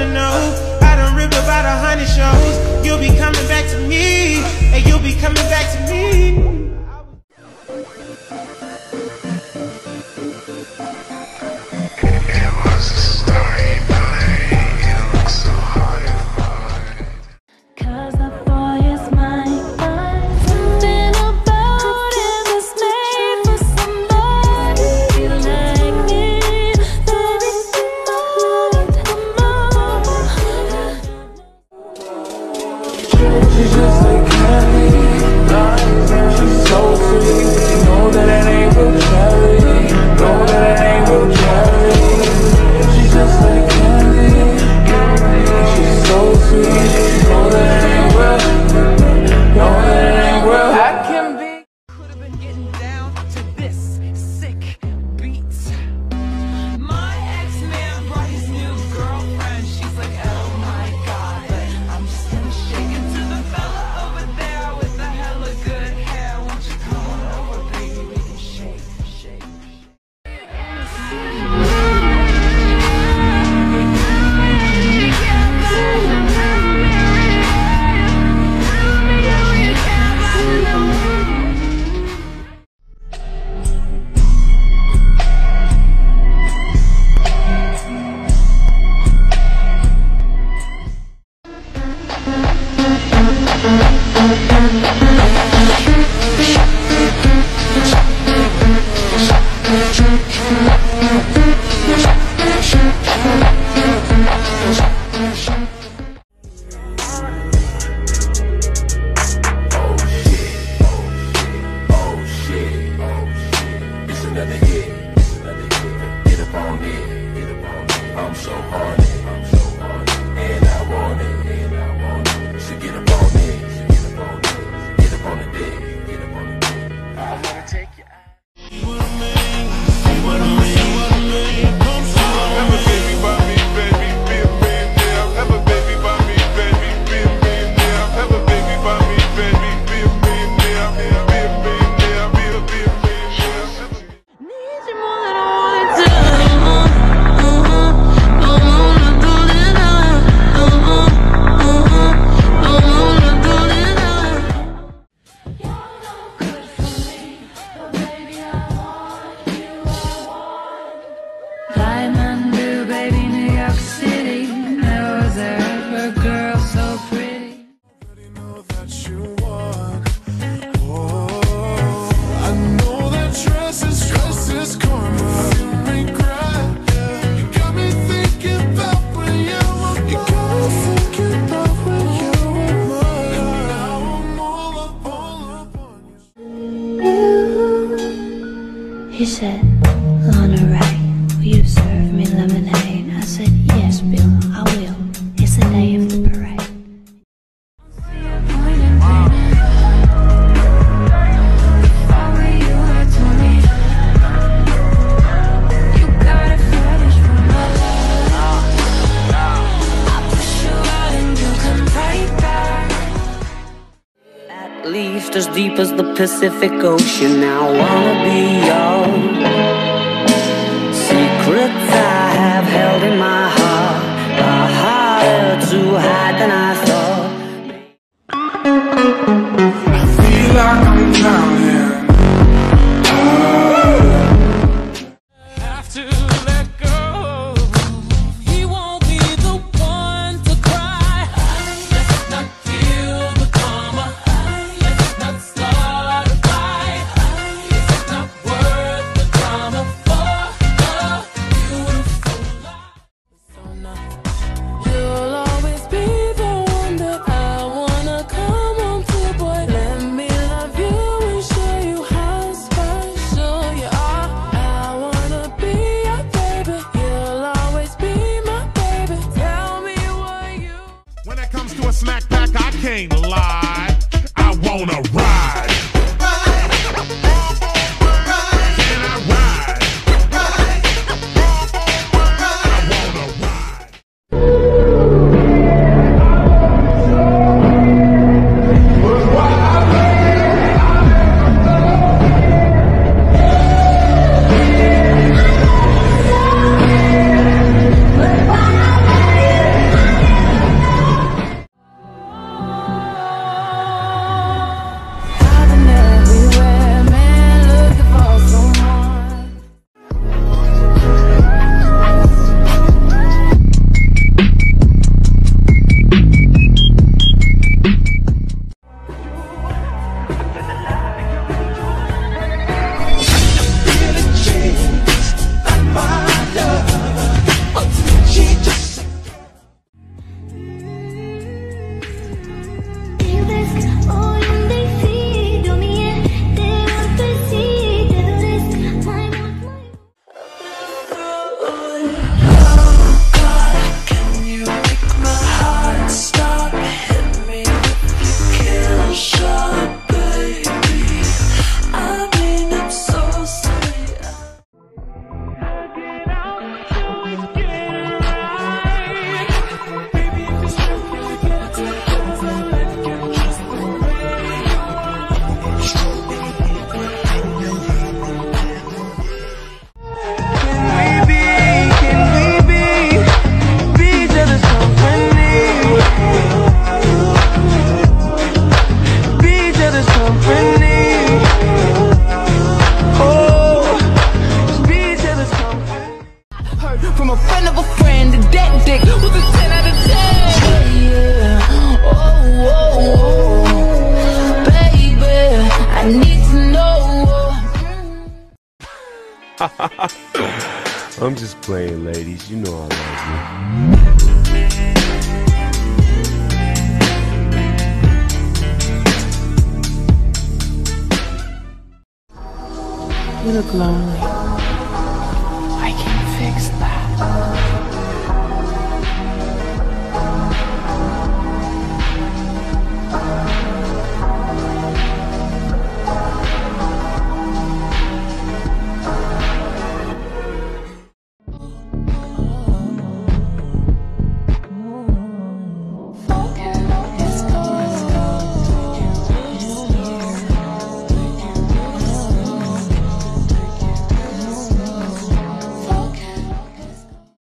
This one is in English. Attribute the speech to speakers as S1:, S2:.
S1: wanna know. I done ripped about a hundred shows. You'll be coming back to me And you'll be coming back to me.
S2: He said, Lana Ray, will you serve me lemonade? I said, yes, Bill.
S3: as deep as the Pacific Ocean. Now I wanna be
S4: yours. a friend of a friend dick a 10 out of 10 Yeah, oh, oh, oh Baby,
S5: I need to
S2: know
S6: I'm just playing, ladies. You know I love you.
S7: You look lonely.